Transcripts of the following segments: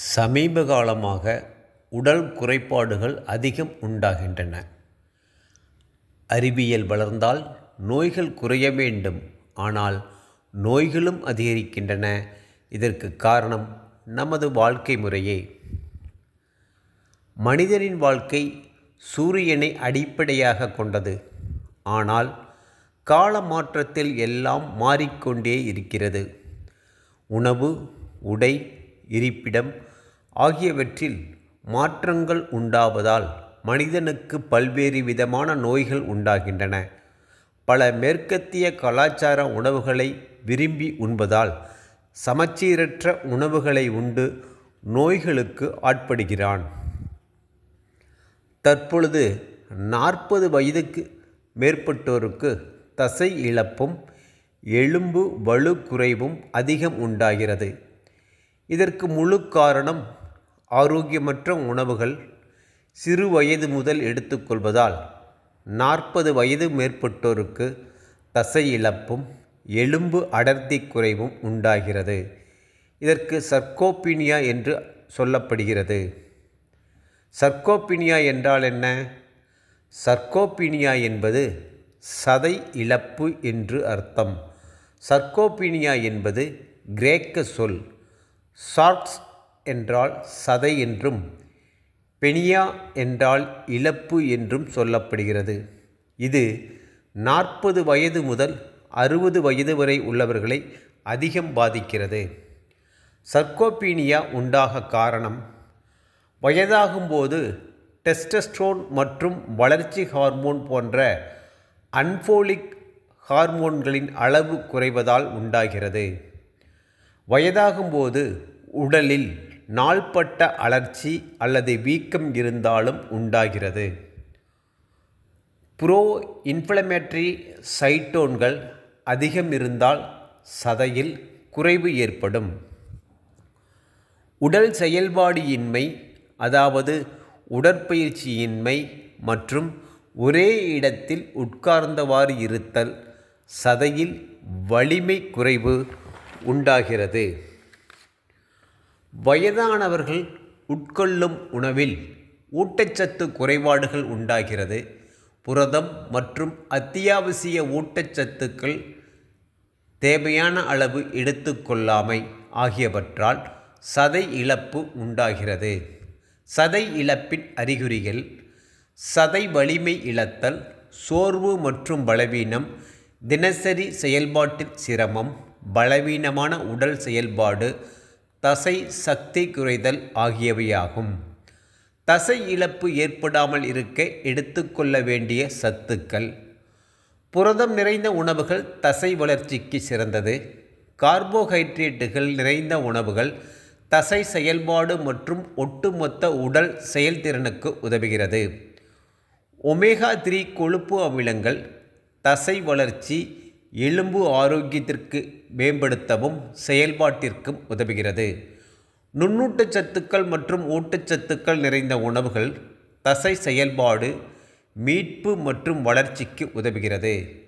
சமீப காலமாக உடல் குறைபாடுகள் அதிகம் உண்டாகின்றன. அறிவியல் வளர்ந்தால் நோய்கள் குறைய வேண்டும். ஆனால் நோய்களும் அதிகரிக்கின்றன. இதற்கு காரணம் நமது வாழ்க்கை முறையே. மனிதனின் வாழ்க்கை சூரியனை அடிப்படையாக கொண்டது. ஆனால் கால மாற்றத்தில் எல்லாம் மாறிக்கொண்டே இருக்கிறது. உணவு உடை இருப்பிடம் ஆகியவற்றில் மாற்றங்கள் உண்டாவதால் மனிதனுக்கு பல்வேறு விதமான நோய்கள் உண்டாகின்றன. பல மேற்கத்திய கலாச்சார உணவுகளை விரும்பி உண்பதால் சமச்சீரற்ற உணவுகளை உண்டு நோய்களுக்கு ஆட்படுகிறான். தற்பொழுது நாற்பது வயதுக்கு மேற்பட்டோருக்கு தசை இழப்பும் எலும்பு வலு குறைவும் அதிகம் உண்டாகிறது. இதற்கு முழு காரணம் ஆரோக்கியமற்ற உணவுகள் சிறு வயது முதல் எடுத்துக்கொள்வதால் நாற்பது வயது மேற்பட்டோருக்கு தசை இழப்பும் எலும்பு அடர்த்தி குறைவும் உண்டாகிறது. இதற்கு சர்க்கோபீனியா என்று சொல்லப்படுகிறது. சர்க்கோபீனியா என்றால் என்ன? சர்க்கோபீனியா என்பது சதை இழப்பு என்று அர்த்தம். சர்க்கோபீனியா என்பது கிரேக்க சொல் சார்க்ஸ் என்றால் சதை என்றும் பெனியா என்றால் இழப்பு என்றும் சொல்லப்படுகிறது. இது நாற்பது வயது முதல் அறுபது வயது வரை உள்ளவர்களை அதிகம் பாதிக்கிறது. சர்க்கோபீனியா உண்டாக காரணம் வயதாகும்போது டெஸ்டஸ்ட்ரோன் மற்றும் வளர்ச்சி ஹார்மோன் போன்ற அன்ஃபோலிக் ஹார்மோன்களின் அளவு குறைவதால் உண்டாகிறது. வயதாகும்போது உடலில் நாள்பட்ட அலர்ச்சி அல்லது வீக்கம் இருந்தாலும் உண்டாகிறது. புரோ இன்ஃப்ளமேட்டரி சைட்டோன்கள் அதிகம் இருந்தால் சதையில் குறைவு ஏற்படும். உடல் செயல்பாடு இன்மை அதாவது உடற்பயிற்சியின்மை மற்றும் ஒரே இடத்தில் உட்கார்ந்தவாறு இருத்தல் சதையில் வலிமை குறைவு உண்டாகிறது. வயதானவர்கள் உட்கொள்ளும் உணவில் ஊட்டச்சத்து குறைபாடுகள் உண்டாகிறது. புரதம் மற்றும் அத்தியாவசிய ஊட்டச்சத்துக்கள் தேவையான அளவு எடுத்துக்கொள்ளாமை ஆகியவற்றால் சதை இழப்பு உண்டாகிறது. சதை இழப்பின் அறிகுறிகள் சதை வலிமை இழத்தல் சோர்வு மற்றும் பலவீனம் தினசரி செயல்பாட்டில் சிரமம் பலவீனமான உடல் செயல்பாடு தசை சக்தி குறைதல் ஆகியவையாகும். தசை இழப்பு ஏற்படாமல் இருக்க எடுத்துக்கொள்ள வேண்டிய சத்துக்கள். புரதம் நிறைந்த உணவுகள் தசை வளர்ச்சிக்கு சிறந்தது. கார்போஹைட்ரேட்டுகள் நிறைந்த உணவுகள் தசை செயல்பாடு மற்றும் ஒட்டுமொத்த உடல் செயல்திறனுக்கு உதவுகிறது. ஒமேகா த்ரீ கொழுப்பு அமிலங்கள் தசை வளர்ச்சி எலும்பு ஆரோக்கியத்திற்கு மேம்படுத்தவும் செயல்பாட்டிற்கும் உதவுகிறது. நுண்ணூட்டச்சத்துக்கள் மற்றும் ஊட்டச்சத்துக்கள் நிறைந்த உணவுகள் தசை செயல்பாடு மீட்பு மற்றும் வளர்ச்சிக்கு உதவுகிறது.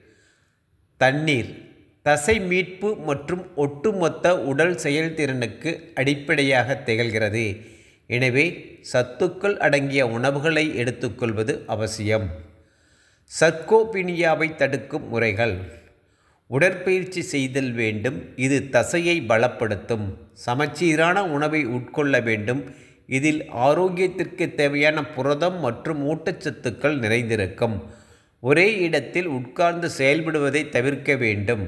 தண்ணீர் தசை மீட்பு மற்றும் ஒட்டுமொத்த உடல் செயல்திறனுக்கு அடிப்படையாக திகழ்கிறது. எனவே சத்துக்கள் அடங்கிய உணவுகளை எடுத்துக்கொள்வது அவசியம். சர்க்கோபினியாவை தடுக்கும் முறைகள். உடற்பயிற்சி செய்தல் வேண்டும். இது தசையை பலப்படுத்தும். சமச்சீரான உணவை உட்கொள்ள வேண்டும். இதில் ஆரோக்கியத்திற்கு தேவையான புரதம் மற்றும் ஊட்டச்சத்துக்கள் நிறைந்திருக்கும். ஒரே இடத்தில் உட்கார்ந்து செயல்படுவதை தவிர்க்க வேண்டும்.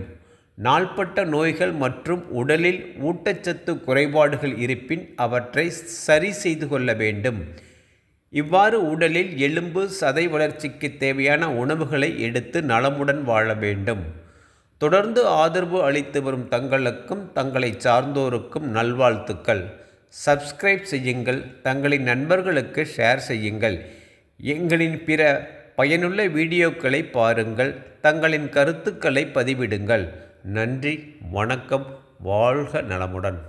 நாள்பட்ட நோய்கள் மற்றும் உடலில் ஊட்டச்சத்து குறைபாடுகள் இருப்பின் அவற்றை சரி செய்து கொள்ள வேண்டும். இவ்வாறு உடலில் எலும்பு சதை வளர்ச்சிக்கு தேவையான உணவுகளை எடுத்து நலமுடன் வாழ வேண்டும். தொடர்ந்து ஆதரவு அளித்து வரும் தங்களுக்கும் தங்களை சார்ந்தோருக்கும் நல்வாழ்த்துக்கள். சப்ஸ்கிரைப் செய்யுங்கள் தங்களின் நண்பர்களுக்கு ஷேர் செய்யுங்கள். எங்களின் பிற பயனுள்ள வீடியோக்களை பாருங்கள் தங்களின் கருத்துக்களை பதிவிடுங்கள். நன்றி வணக்கம் வாழ்க நலமுடன்.